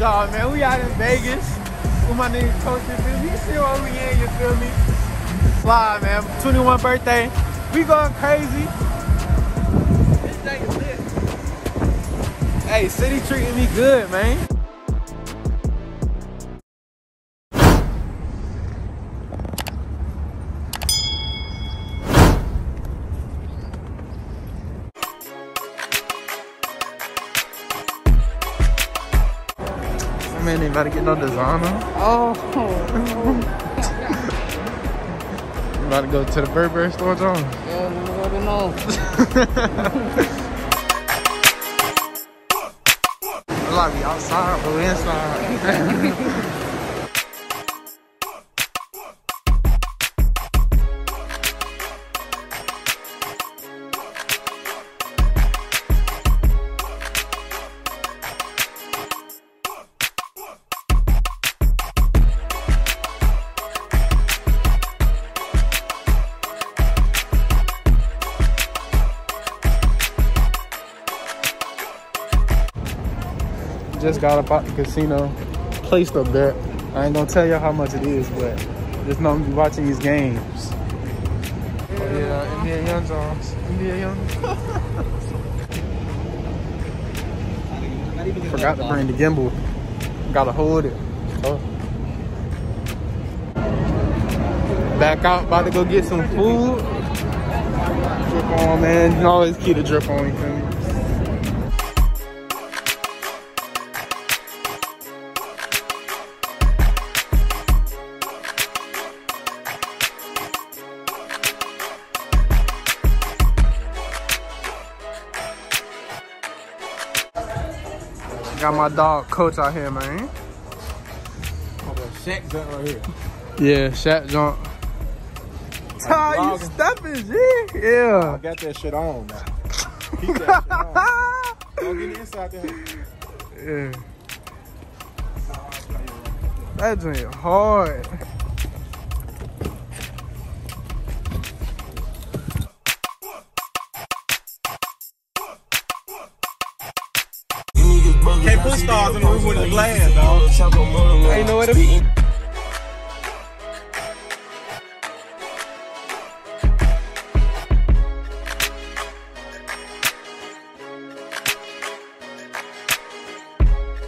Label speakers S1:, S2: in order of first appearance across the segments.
S1: y'all, man. We out in Vegas with my nigga Coach, you feel me? See where we in, you feel me? Fly, man. 21 birthday. We going crazy. This day is lit. Hey, city treating me good, man. Man, ain't about to get no designer.
S2: Oh.
S1: You about to go to the Burberry store, John?
S2: Yeah, you already know.
S1: I like we outside, but we inside. Just got up out the casino, placed a bet. I ain't gonna tell y'all how much it is, but just know I'm be watching these games. Oh, yeah, India Young Jones. India Young. Forgot to bring the gimbal. Gotta hold it. Oh. Back out, about to go get some food. Drip on, man. You always keep the drip on, you feel me? Got my dog coach out here, man.
S3: Oh, Shack jump right here.
S1: Yeah, Shaq jump. Ty, you stepping, G? Yeah.
S3: I got that shit on now. Keep that shit on. Don't get inside there.
S1: yeah. That drink hard.
S3: Stars in the room with the glass, dog.
S1: Ain't no way to.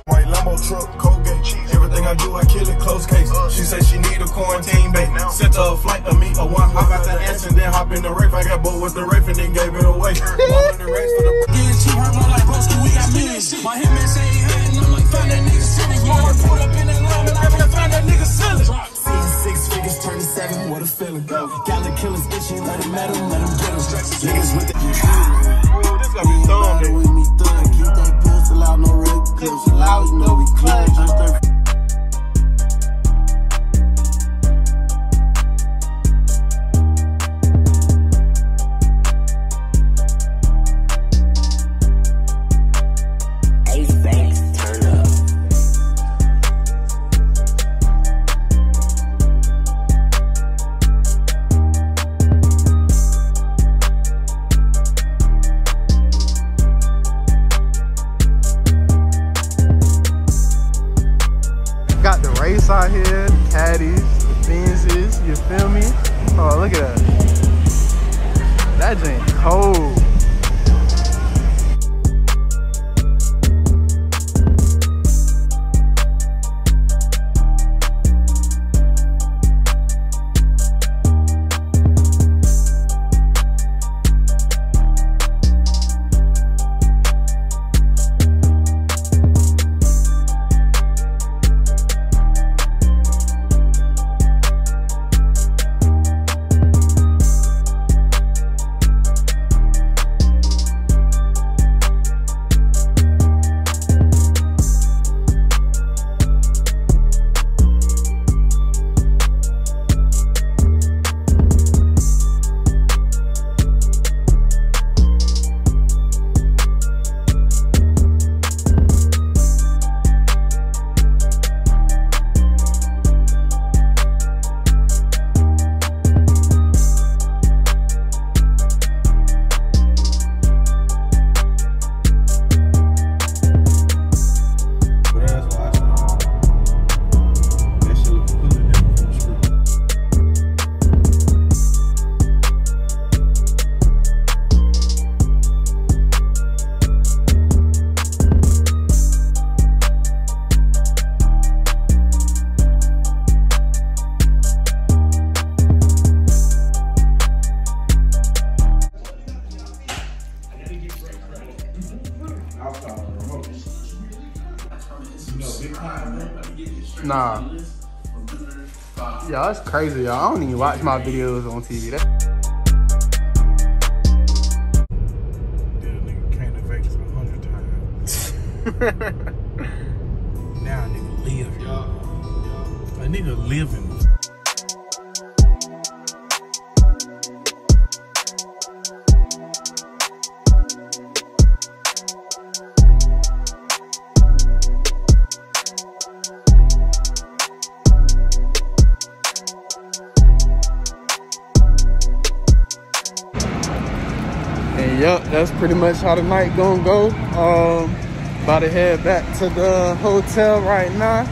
S4: White Lambo truck, Colgate cheese. Everything I do, I kill it, close case. She say she need a quarantine bait. Sent her a flight to meet a one. Hop out the ass and then hop in the Wraith. I got bored with the Wraith and then gave it away.
S5: Niggas with the
S3: Ooh, this gonna be thumb, nigga.
S5: with me thug. Keep that pistol out, no red clips. Loud, you know we clutch.
S1: You feel me? Oh, look at that. That drink cold. Nah. Yeah, that's crazy, y'all. I don't even watch my videos on TV. That
S3: That nigga came to Vegas a hundred times. now nigga live here. A nigga living.
S1: And yep, that's pretty much how the night gonna go. Um, about to head back to the hotel right now.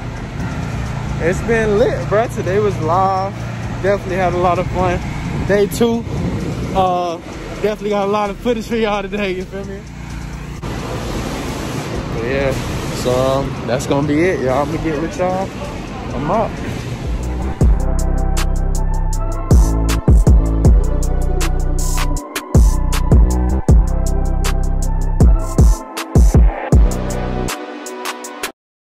S1: It's been lit, bruh. Today was live. Definitely had a lot of fun. Day two, uh, definitely got a lot of footage for y'all today. You feel me? But yeah, so um, that's gonna be it, y'all. I'm gonna get with y'all. I'm up.